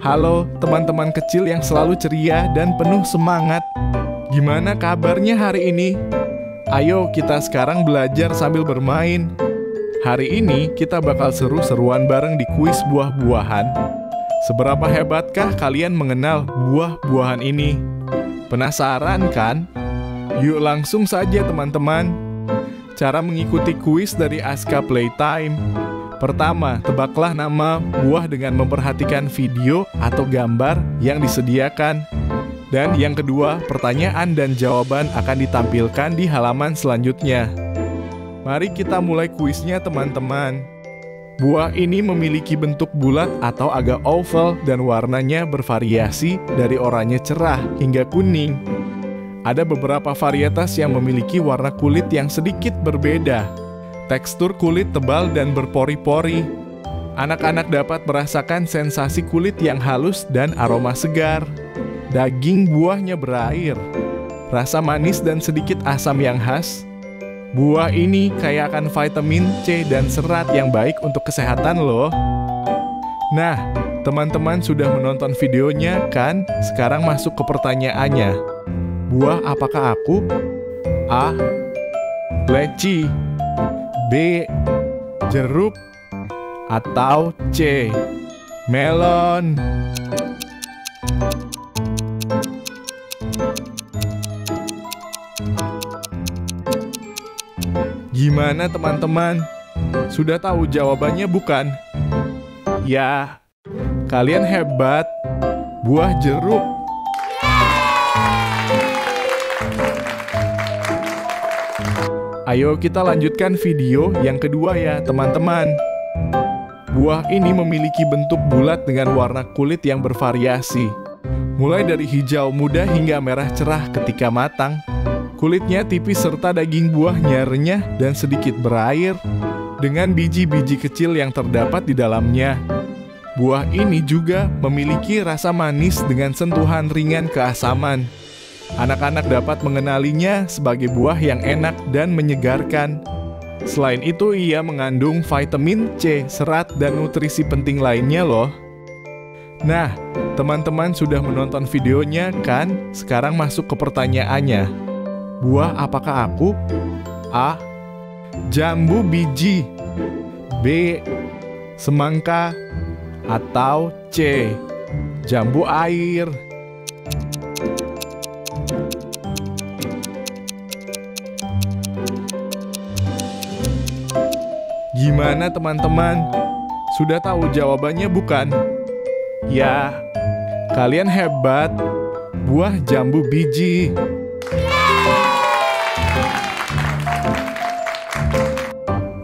Halo teman-teman kecil yang selalu ceria dan penuh semangat. Gimana kabarnya hari ini? Ayo kita sekarang belajar sambil bermain. Hari ini kita bakal seru-seruan bareng di kuis buah-buahan. Seberapa hebatkah kalian mengenal buah-buahan ini? Penasaran kan? Yuk langsung saja teman-teman. Cara mengikuti kuis dari Aska Playtime. Pertama, tebaklah nama buah dengan memperhatikan video atau gambar yang disediakan. Dan yang kedua, pertanyaan dan jawaban akan ditampilkan di halaman selanjutnya. Mari kita mulai kuisnya teman-teman. Buah ini memiliki bentuk bulat atau agak oval dan warnanya bervariasi dari oranye cerah hingga kuning. Ada beberapa varietas yang memiliki warna kulit yang sedikit berbeda. Tekstur kulit tebal dan berpori-pori. Anak-anak dapat merasakan sensasi kulit yang halus dan aroma segar. Daging buahnya berair, rasa manis dan sedikit asam yang khas. Buah ini kaya akan vitamin C dan serat yang baik untuk kesehatan loh. Nah, teman-teman sudah menonton videonya kan? Sekarang masuk ke pertanyaannya. Buah apakah aku? A. Leci B. Jeruk Atau C. Melon Gimana teman-teman? Sudah tahu jawabannya bukan? Ya, kalian hebat. Buah jeruk. Ayo kita lanjutkan video yang kedua ya teman-teman. Buah ini memiliki bentuk bulat dengan warna kulit yang bervariasi. Mulai dari hijau muda hingga merah cerah ketika matang. Kulitnya tipis serta daging buahnya renyah dan sedikit berair dengan biji-biji kecil yang terdapat di dalamnya. Buah ini juga memiliki rasa manis dengan sentuhan ringan keasaman. Anak-anak dapat mengenalinya sebagai buah yang enak dan menyegarkan. Selain itu, ia mengandung vitamin C, serat, dan nutrisi penting lainnya loh. Nah, teman-teman sudah menonton videonya kan? Sekarang masuk ke pertanyaannya. Buah apakah aku? A. Jambu biji B. Semangka Atau C. Jambu air Gimana teman-teman? Sudah tahu jawabannya bukan? Ya, kalian hebat. Buah jambu biji.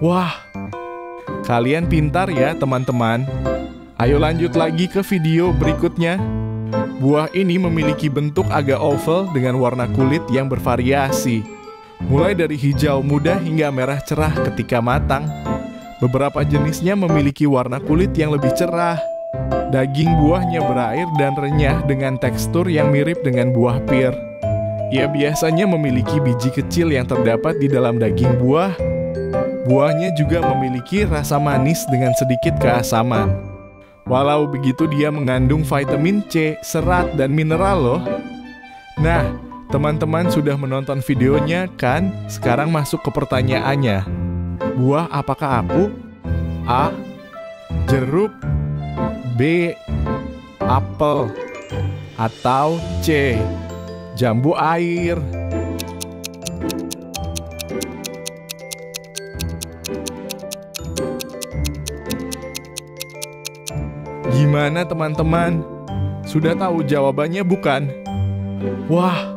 Wah, kalian pintar ya teman-teman. Ayo lanjut lagi ke video berikutnya. Buah ini memiliki bentuk agak oval dengan warna kulit yang bervariasi. Mulai dari hijau muda hingga merah cerah ketika matang. Beberapa jenisnya memiliki warna kulit yang lebih cerah. Daging buahnya berair dan renyah dengan tekstur yang mirip dengan buah pir. Ia biasanya memiliki biji kecil yang terdapat di dalam daging buah. Buahnya juga memiliki rasa manis dengan sedikit keasaman. Walau begitu dia mengandung vitamin C, serat, dan mineral loh. Nah, teman-teman sudah menonton videonya kan? Sekarang masuk ke pertanyaannya. Buah apakah aku? A. Jeruk B. Apel Atau C. Jambu air Gimana teman-teman? Sudah tahu jawabannya bukan? Wah,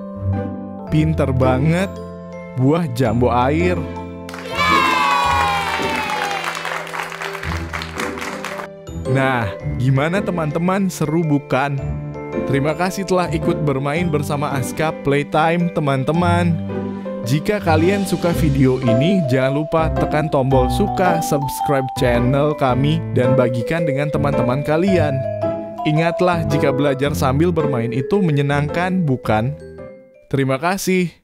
pinter banget. Buah jambu air. Nah, gimana teman-teman? Seru bukan? Terima kasih telah ikut bermain bersama Aska Playtime, teman-teman. Jika kalian suka video ini, jangan lupa tekan tombol suka, subscribe channel kami, dan bagikan dengan teman-teman kalian. Ingatlah, jika belajar sambil bermain itu menyenangkan, bukan? Terima kasih.